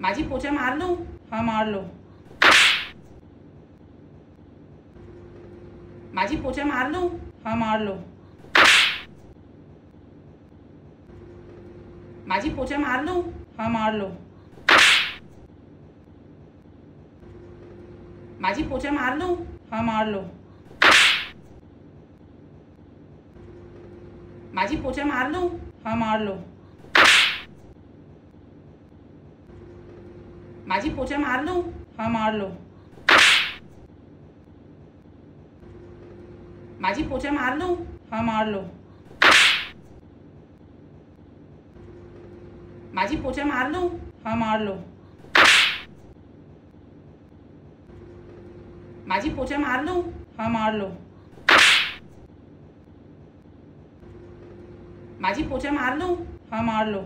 माझी पोछा मार लो? हाँ मार लो. माझी पोछा मार लो? हाँ मार लो. माझी पोछा मार लो? हाँ मार लो. माझी पोछा मार लो? हाँ मार लो. माझी पोछा मार लो? हाँ मार लो. माझी पोछा मार लो? हाँ मार लो। माझी पोछा मार लो? हाँ मार लो। माझी पोछा मार लो? हाँ मार लो। माझी पोछा मार लो? हाँ मार लो। माझी पोछा मार लो? हाँ मार लो।